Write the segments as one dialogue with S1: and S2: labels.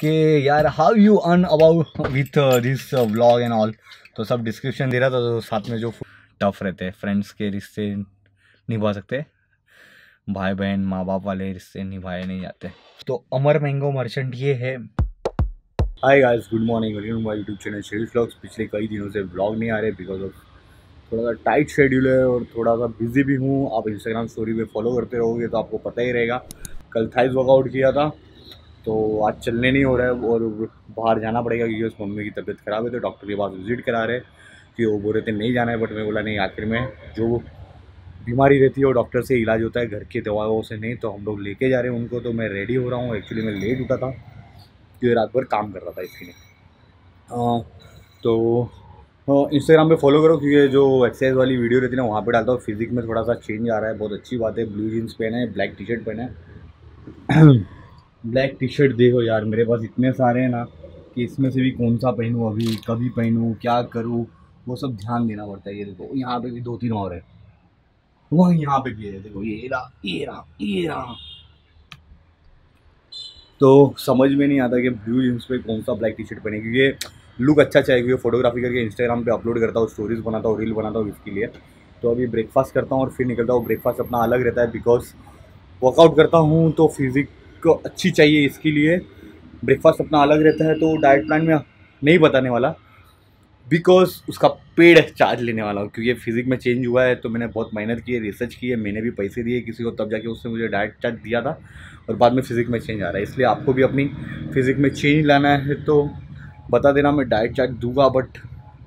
S1: कि यार how you earn about with this vlog and all तो सब डिस्क्रिप्शन दे रहा था तो साथ में जो टफ रहते हैं फ्रेंड्स के रिश्ते निभा सकते भाई बहन, माँ बाप वाले रिश्ते निभाए नहीं जाते। तो अमर मैंगो मर्चेंट ये है। Hi guys good morning welcome my YouTube channel Sherry vlogs पिछले कई दिनों से व्लॉग नहीं आ रहे बिकॉज़ ऑफ़ थोड़ा सा टाइट शेड्यूल है और थोड़ा सा बिज़ी भी हूँ। आप इंस्टाग्राम स्टोरी पे फॉलो करते रहोगे तो आपको पता ही रहेगा। कल थाइज वर्कआउट किया था। तो आज चलने नहीं हो रहा है और बाहर जाना पड़ेगा क्योंकि उस मम्मी की तबीयत ख़राब है तो डॉक्टर के पास विज़िट करा रहे कि वो बोल रहे थे नहीं जाना है बट मैं बोला, नहीं, आखिर में जो बीमारी रहती है वो डॉक्टर से इलाज होता है, घर की दवाओं से नहीं तो हम लोग लेके जा रहे हैं उनको तो मैं रेडी हो रहा हूँ। एक्चुअली मैं लेट उठा था, क्योंकि रात भर काम कर रहा था इसके लिए। तो इंस्टाग्राम पे फॉलो करो, क्योंकि जो एक्सरसाइज वाली वीडियो रहती है ना, वहाँ पे डालता हूँ। फिजिक में थोड़ा सा चेंज आ रहा है, बहुत अच्छी बात है। ब्लू जीन्स पहने है ब्लैक टी शर्ट पहने ब्लैक टी शर्ट देखो यार, मेरे पास इतने सारे हैं ना कि इसमें से भी कौन सा पहनूँ अभी, कभी पहनूँ, क्या करूँ, वो सब ध्यान देना पड़ता है। ये देखो, यहाँ पे भी दो तीन और है। वह यहाँ पे भी है, देखो, ये रहा ये रहा ये रहा। तो समझ में नहीं आता कि ब्लू जींस पे कौन सा ब्लैक टी शर्ट पहने, क्योंकि लुक अच्छा चाहिए, क्योंकि फोटोग्राफी करके इंस्टाग्राम पे अपलोड करता हूँ स्टोरीज बनाता हूँ रील बनाता हूँ इसके लिए। तो अभी ब्रेकफास्ट करता हूँ और फिर निकलता हूँ ब्रेकफास्ट अपना अलग रहता है बिकॉज़ वर्कआउट करता हूँ तो फिजिक को अच्छी चाहिए इसके लिए। ब्रेकफास्ट अपना अलग रहता है तो डाइट प्लान में नहीं बताने वाला। बिकॉज़ उसका पेड चार्ज लेने वाला हूँ, क्योंकि फिजिक में चेंज हुआ है तो मैंने बहुत मेहनत की है रिसर्च की है, मैंने भी पैसे दिए, किसी को तब जाके उसने मुझे डाइट चार्ज दिया था, और बाद में फिजिक में चेंज आ रहा है। इसलिए आपको भी अपनी फिजिक में चेंज लाना है तो बता देना, मैं डाइट चार्ज दूँगा बट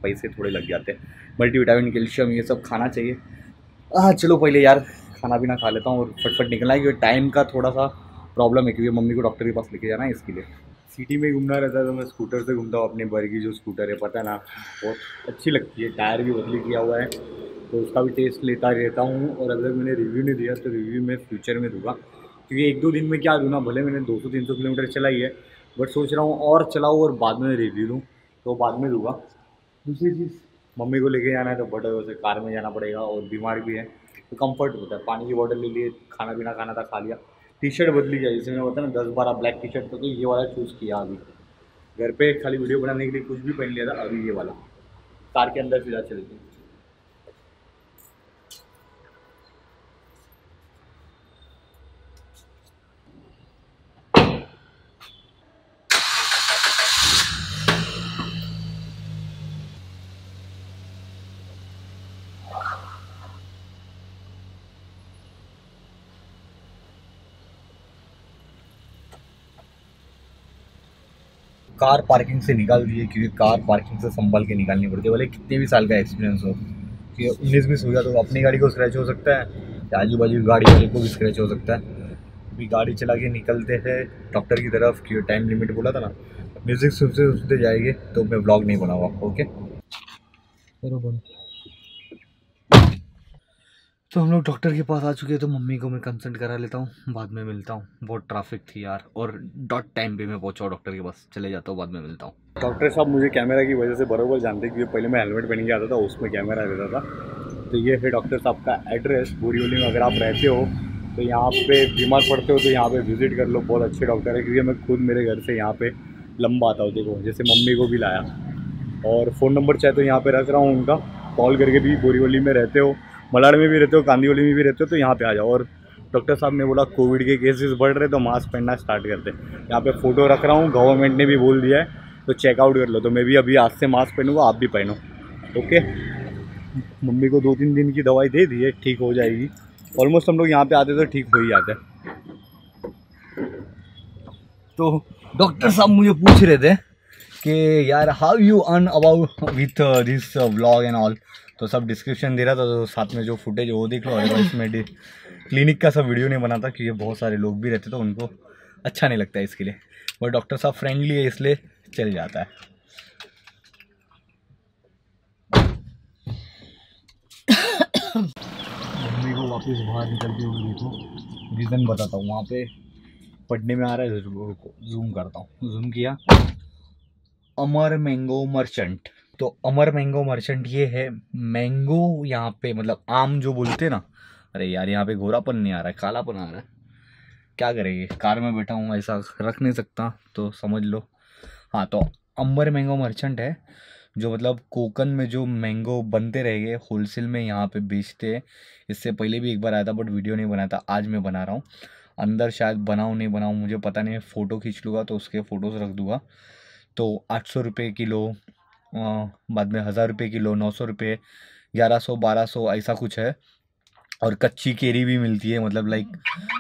S1: पैसे थोड़े लग जाते हैं। मल्टीविटामिन कैल्शियम ये सब खाना चाहिए। हाँ चलो पहले यार, खाना पीना खा लेता हूँ और फटफट निकलना है, क्योंकि टाइम का थोड़ा सा प्रॉब्लम है, क्योंकि मम्मी को डॉक्टर के पास लेके जाना है इसके लिए। सिटी में घूमना रहता है तो मैं स्कूटर से घूमता हूँ, अपने बर की जो स्कूटर है, पता ना, बहुत अच्छी लगती है, टायर भी बदली किया हुआ है तो उसका भी टेस्ट लेता रहता हूँ, और अगर मैंने रिव्यू नहीं दिया तो रिव्यू मैं फ्यूचर में दूँगा। क्योंकि एक दो दिन में क्या दूँ ना भले मैंने दो सौ, तीन सौ किलोमीटर चलाई है, बट सोच रहा हूँ और चलाऊँ और बाद में रिव्यू दूँ तो बाद में दूँगा। दूसरी चीज़, मम्मी को लेके जाना है तो बड़े वैसे कार में जाना पड़ेगा, और बीमार भी है तो कंफर्ट होता है, पानी की बॉटल ले लिए, खाना पीना खाना था, खा लिया। टी शर्ट बदली जाए जैसे मैंने बताया ना दस बारह ब्लैक टी शर्ट तो, तो ये वाला चूज़ किया अभी। घर पे खाली वीडियो बनाने के लिए कुछ भी पहन लिया था अभी ये वाला। कार के अंदर फ़िलहाल चलते हैं कार पार्किंग से निकाल दिए क्योंकि कार पार्किंग से संभाल के निकालनी पड़ती है। भले कितने भी साल का एक्सपीरियंस हो, कि उन्नीस बीस हो गया तो अपनी गाड़ी को स्क्रैच हो सकता है, या आजू बाजू की गाड़ी वाले को भी स्क्रैच हो सकता है। अभी गाड़ी चला के निकलते हैं डॉक्टर की तरफ़, कि टाइम लिमिट बोला था ना म्यूज़िक सुनते सुनते जाएँगे तो मैं ब्लॉग नहीं बनाऊँगा ओके तो हम लोग डॉक्टर के पास आ चुके हैं तो मम्मी को मैं कंसल्ट करा लेता हूँ, बाद में मिलता हूँ। बहुत ट्रैफ़िक थी यार, और डॉट टाइम पे मैं पहुँचा डॉक्टर के पास। चले जाता हूँ, बाद में मिलता हूँ। डॉक्टर साहब, मुझे कैमरा की वजह से बराबर जानते हैं, क्योंकि पहले मैं हेलमेट पहन के आता था, उसमें कैमरा रहता था। तो ये है डॉक्टर साहब का एड्रेस बोरीवली में अगर आप रहते हो तो यहाँ पे बीमार पड़ते हो तो यहाँ पे विज़िट कर लो। बहुत अच्छे डॉक्टर है, क्योंकि मैं खुद मेरे घर से यहाँ पे लंबा आता हूँ, देखो, जैसे मम्मी को भी लाया। और फ़ोन नंबर चाहे तो यहाँ पे रख रहा हूँ उनका। कॉल करके भी बोरीवली में रहते हो मलाड़ में भी रहते हो, कांदीवली में भी रहते हो तो यहाँ पे आ जाओ। और डॉक्टर साहब ने बोला, कोविड के केसेस बढ़ रहे तो मास्क पहनना स्टार्ट करते यहाँ पे फ़ोटो रख रहा हूँ गवर्नमेंट ने भी बोल दिया है तो चेकआउट कर लो। तो मैं भी अभी आज से मास्क पहनूँगा, आप भी पहनो। ओके मम्मी को दो तीन दिन की दवाई दे दी है, ठीक हो जाएगी। ऑलमोस्ट हम लोग यहाँ पे आते तो ठीक हो ही जाते तो डॉक्टर साहब मुझे पूछ रहे थे कि यार how you earn about with this vlog and all तो सब डिस्क्रिप्शन दे रहा था तो साथ में जो फुटेज वो देख लो। अदरवाइज़ मैं क्लिनिक का सब वीडियो नहीं बनाता क्योंकि बहुत सारे लोग भी रहते तो उनको अच्छा नहीं लगता है इसके लिए। और डॉक्टर साहब फ्रेंडली है, इसलिए चल जाता है। मम्मी को वापस बाहर निकलते हुए देखो। रीज़न बताता हूँ, वहाँ पे पढ़ने में आ रहा है जूम करता हूँ। जूम किया। Amar mango merchant. तो अमर मैंगो मर्चेंट ये है, मैंगो यहाँ पे मतलब आम जो बोलते ना, अरे यार यहाँ पे घोरापन नहीं आ रहा है, कालापन आ रहा है। क्या करेंगे कार में बैठा हूँ, ऐसा रख नहीं सकता तो समझ लो। हाँ तो अंबर मैंगो मर्चेंट है, जो मतलब कोकन में जो मैंगो बनते रहेंगे होलसेल में यहाँ पे बेचते हैं। इससे पहले भी एक बार आया था बट वीडियो नहीं बनाया था, आज मैं बना रहा हूँ। अंदर शायद बनाऊँ, नहीं बनाऊँ, मुझे पता नहीं, फ़ोटो खींच लूँगा तो उसके फ़ोटोज़ रख दूँगा। तो आठ सौ रुपये किलो बाद में हज़ार रुपये किलो, नौ सौ रुपये, ग्यारह सौ, बारह सौ, ऐसा कुछ है। और कच्ची केरी भी मिलती है मतलब लाइक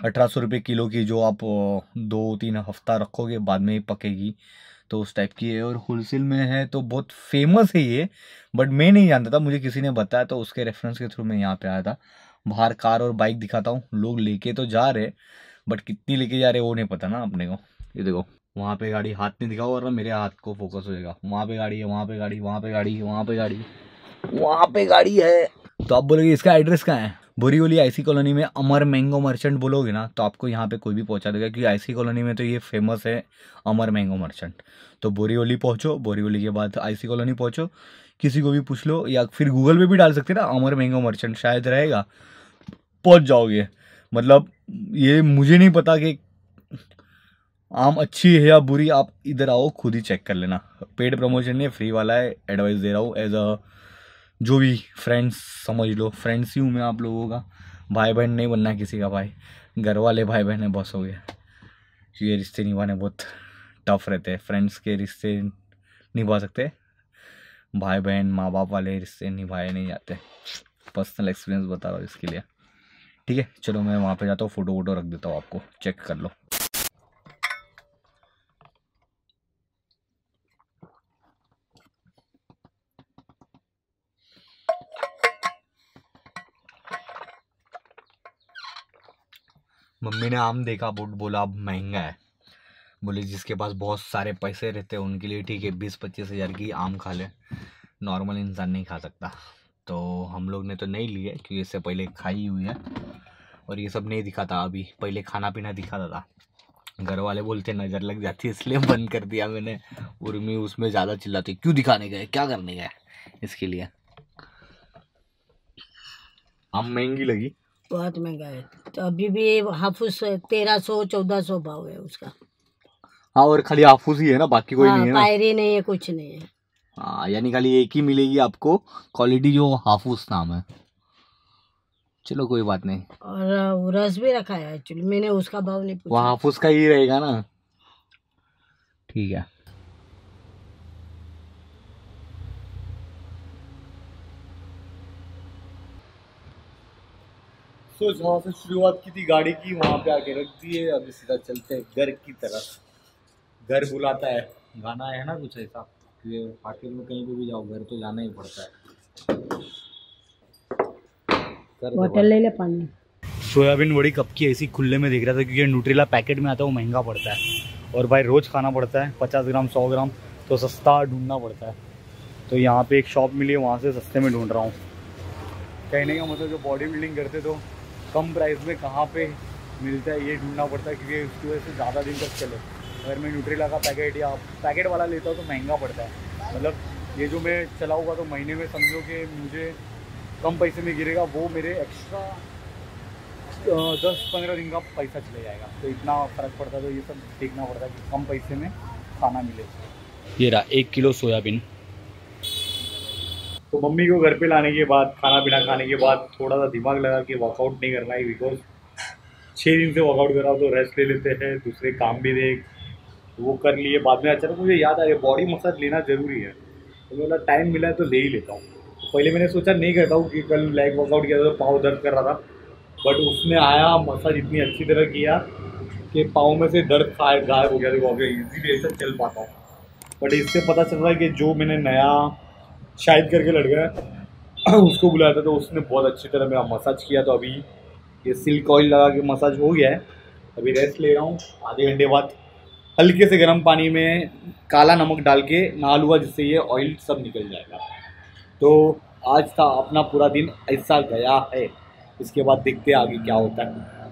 S1: अठारह सौ रुपये किलो की जो आप दो तीन हफ़्ता रखोगे, बाद में ही पकेगी। तो उस टाइप की है। और होलसेल में है तो बहुत फ़ेमस है ये बट मैं नहीं जानता था, मुझे किसी ने बताया तो उसके रेफरेंस के थ्रू मैं यहाँ पे आया था। बाहर कार और बाइक दिखाता हूँ, लोग लेके तो जा रहे बट कितनी लेके जा रहे वो नहीं पता ना अपने को। ये देखो। वहाँ पे गाड़ी, हाथ नहीं दिखाओ और मेरे हाथ को फोकस हो जाएगा वहाँ पे गाड़ी है, वहाँ पे गाड़ी, वहाँ पे गाड़ी, वहाँ पे गाड़ी, वहाँ पे गाड़ी है। तो आप बोलोगे, इसका एड्रेस कहाँ है? बोरीवली आईसी कॉलोनी में अमर मैंगो मर्चेंट बोलोगे ना तो आपको यहाँ पे कोई भी पहुँचा देगा, क्योंकि आईसी कॉलोनी में तो ये फ़ेमस है अमर मैंगो मर्चेंट तो बोरीवली पहुँचो, बोरीवली के बाद आईसी कॉलोनी पहुँचो, किसी को भी पूछ लो, या फिर गूगल पे भी डाल सकते ना, अमर मैंगो मर्चेंट शायद रहेगा, पहुँच जाओगे। मतलब ये मुझे नहीं पता कि आम अच्छी है या बुरी, आप इधर आओ, खुद ही चेक कर लेना। पेड प्रमोशन नहीं फ्री वाला है एडवाइस दे रहा हूँ एज अ जो भी फ्रेंड्स समझ लो फ्रेंड्स ही हूँ मैं आप लोगों का। भाई बहन नहीं बनना किसी का भाई। घर वाले भाई बहन है बस हो गया ये रिश्ते निभाने बहुत टफ रहते हैं। फ्रेंड्स के रिश्ते निभा सकते भाई बहन माँ बाप वाले रिश्ते निभाए नहीं जाते। पर्सनल एक्सपीरियंस बता रहा हूँ इसके लिए। ठीक है, चलो मैं वहाँ पे जाता हूँ फ़ोटो वोटो रख देता हूँ आपको चेक कर लो। मम्मी ने आम देखा बुट बोला, अब महँगा है। बोले, जिसके पास बहुत सारे पैसे रहते हैं, उनके लिए ठीक है बीस पच्चीस हज़ार की आम खा ले। नॉर्मल इंसान नहीं खा सकता। तो हम लोग ने तो नहीं लिए क्योंकि इससे पहले खाई हुई है। और ये सब नहीं दिखाता अभी, पहले खाना पीना दिखाता था। घर वाले बोलते, नज़र लग जाती है, इसलिए बंद कर दिया मैंने। उर्मी उसमें ज़्यादा चिल्लाती क्यों दिखाने गए? क्या करने गए? इसके लिए। आम महँगी लगी।
S2: बहुत महँगा है। तो अभी भी हाफूस तेरह सौ चौदह सौ भाव है उसका।
S1: हाँ और खाली हाफूस ही है ना बाकी कोई
S2: हाँ,
S1: नहीं है ना?
S2: पायरी नहीं है कुछ नहीं है।
S1: हाँ यानी खाली एक ही मिलेगी आपको क्वालिटी जो हाफूस नाम है। चलो कोई बात नहीं।
S2: और रस भी रखा है एक्चुअली मैंने उसका भाव नहीं
S1: वो
S2: पूछा।
S1: हाफूस का ही रहेगा ना। ठीक है। तो जहाँ से शुरुआत की थी गाड़ी की वहाँ पे आके रख दिए अभी सीधा चलते हैं घर की तरफ़। घर बुलाता है। गाना है ना कुछ ऐसा? कि मार्केट में कहीं पे भी जाओ घर तो जाना ही पड़ता है।
S2: बोतल ले ले पानी।
S1: सोयाबीन बड़ी कब की ऐसी खुले में देख रहा था क्योंकि न्यूट्रीला पैकेट में आता है वो महँगा पड़ता है। और भाई रोज़ खाना पड़ता है पचास ग्राम सौ ग्राम तो सस्ता ढूंढना पड़ता है। तो यहाँ पे एक शॉप मिली है वहाँ से सस्ते में ढूंढ रहा हूँ। कहने का मतलब जो बॉडी बिल्डिंग करते तो कम प्राइस में कहाँ पे मिलता है, ये ढूंढना पड़ता है, क्योंकि उसकी वजह से ज़्यादा दिन तक चले। अगर मैं न्यूट्रीला का पैकेट या पैकेट वाला लेता हूँ तो महँगा पड़ता है। मतलब ये जो मैं चलाऊँगा तो महीने में समझो कि मुझे कम पैसे में गिरेगा, वो मेरे एक्स्ट्रा दस पंद्रह दिन का पैसा चले जाएगा। तो इतना फ़र्क पड़ता है तो ये सब देखना पड़ता है कि कम पैसे में खाना मिले। ये रहा, एक किलो सोयाबीन। तो मम्मी को घर पे लाने के बाद खाना पीना खाने के बाद थोड़ा सा दिमाग लगा कि वर्कआउट नहीं करना है बिकॉज़ छः दिन से वर्कआउट कर रहा हूँ तो रेस्ट ले लेते हैं, दूसरे काम भी देख, वो कर लिए, बाद में अचानक मुझे याद आ गया बॉडी मसाज लेना ज़रूरी है। तो बोला टाइम मिला है तो ले ही लेता हूँ। तो पहले मैंने सोचा, नहीं करता हूँ कि कल लेग वर्कआउट किया था तो पाँव दर्द कर रहा था। बट उसने आया मसाज इतनी अच्छी तरह किया कि पाँव में से दर्द गायब हो गया, देखो अगर इजीली ऐसा चल पाता हूँ। बट इससे पता चल रहा है कि जो मैंने नया शायद करके लड़का उसको बुलाया था तो उसने बहुत अच्छी तरह मेरा मसाज किया तो अभी ये सिल्क ऑयल लगा के मसाज हो गया है। अभी रेस्ट ले रहा हूँ। आधे घंटे बाद हल्के से गर्म पानी में काला नमक डाल के नहा लूँगा, जिससे ये ऑयल सब निकल जाएगा। तो आज था अपना पूरा दिन, ऐसा गया है। इसके बाद देखते हैं आगे क्या होता है।